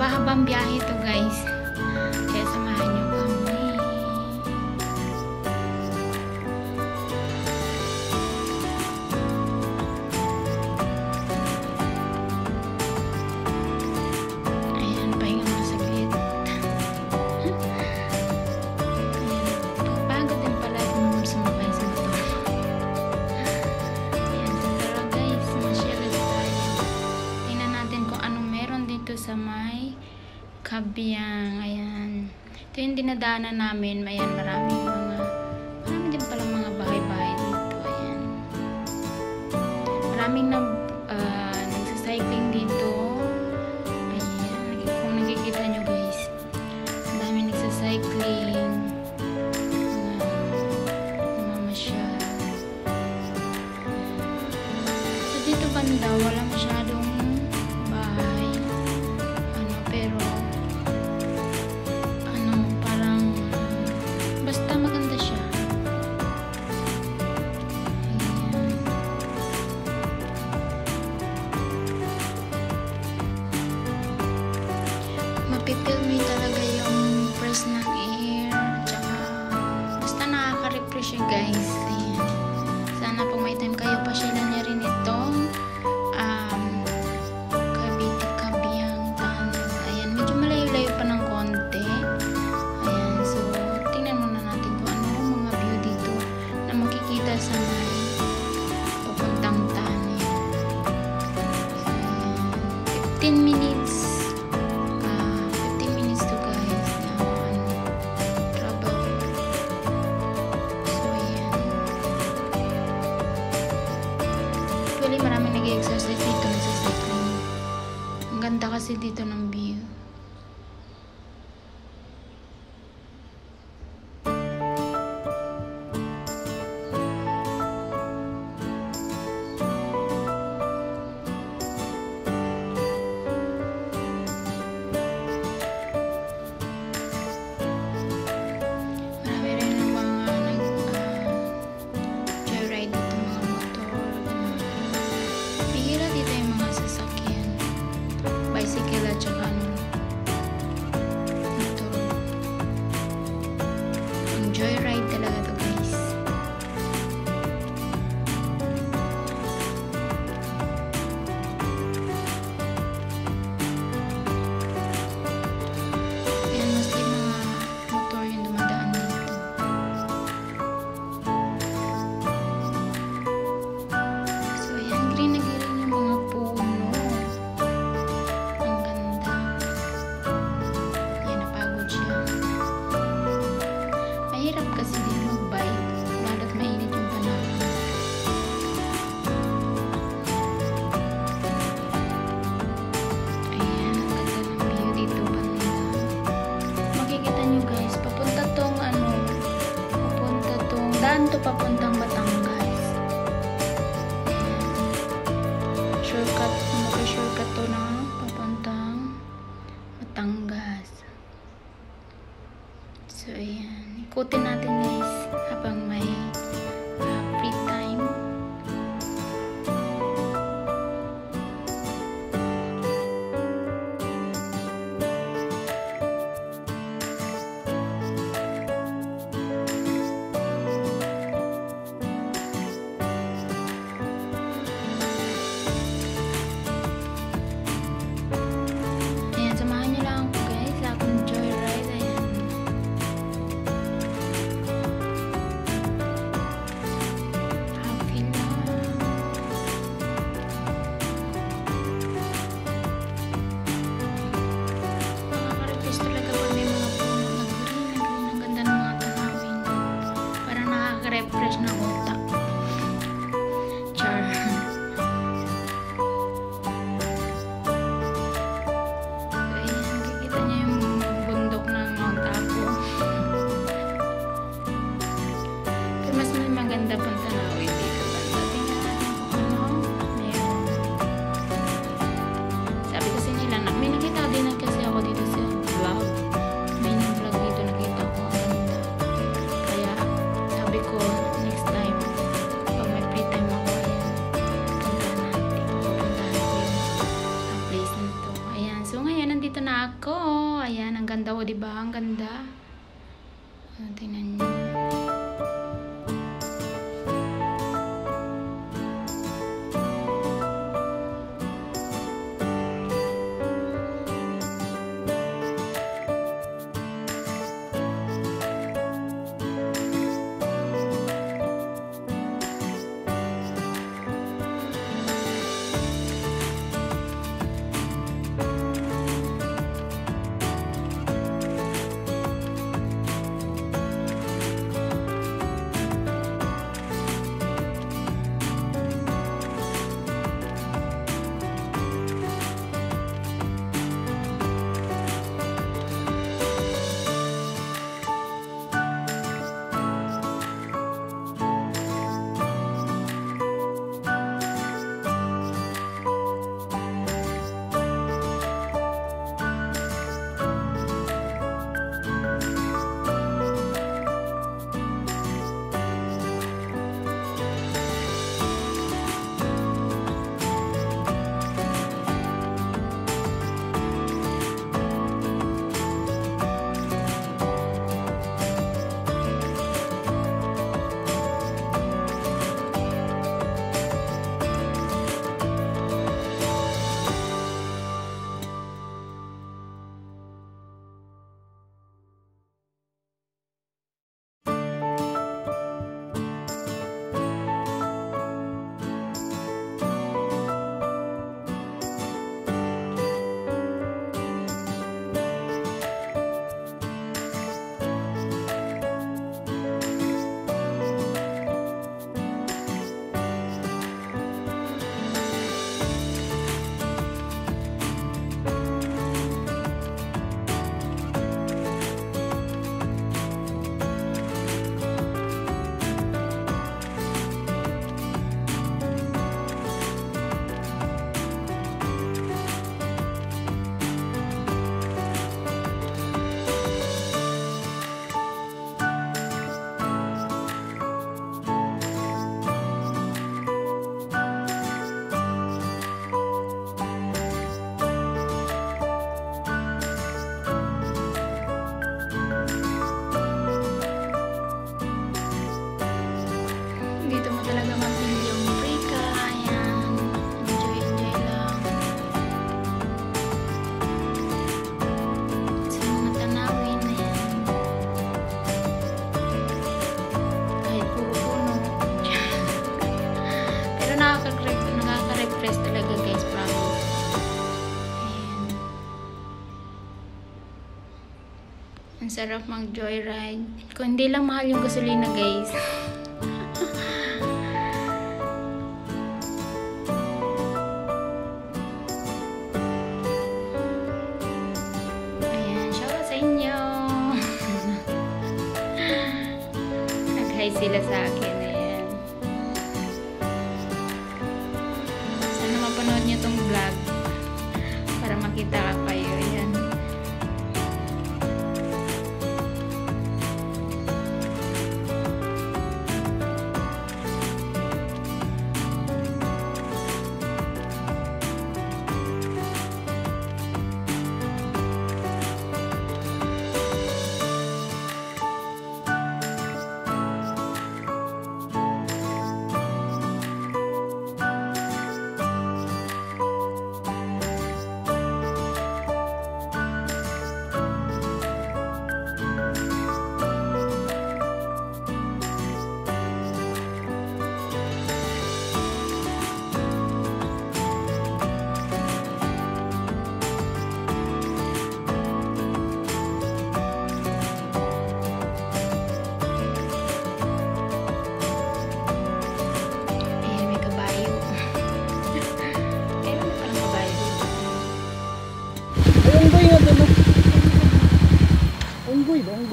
Mahaba-habang biyahe to guys. Kabyang, ayan. Ito yung dinadaanan namin. Ayan, maraming mga, marami din pala mga bahay-bahay dito. Ayan. Maraming nag, uh, nagsacycling dito. Ayan. Kung nakikita nyo guys, maraming nagsacycling. So, dito banda, wala masyadong Fresh guys. Ayan. Sana pag may time kayo, pa pasyalan niya rin ito. Luisitito Kasi mas maganda pang tanawin dito. Banda. Tingnan natin kung ano. Sabi kasi nila, na, may din kasi ako dito sa vlog. May dito nakita ko. Kaya sabi ko, next time, pag may free time ako, ayan, punta natin. Punta natin ang place nito. So ngayon, nandito na ako. Ayan, ang ganda oh, ko, diba? Ang ganda. Tingnan niyo. sarap mag joyride. Kung hindi lang mahal yung gasolina guys. Ayan, shout sa inyo. Nag-hi sila sa akin. bụi, bóng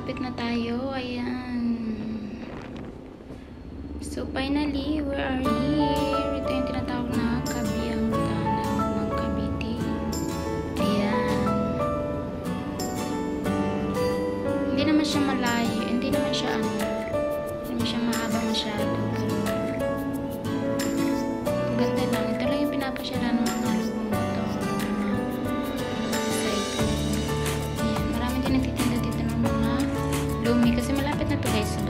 malapit na tayo. Ayan. So, finally, we are here. Lumi. Kasi malapit na to guys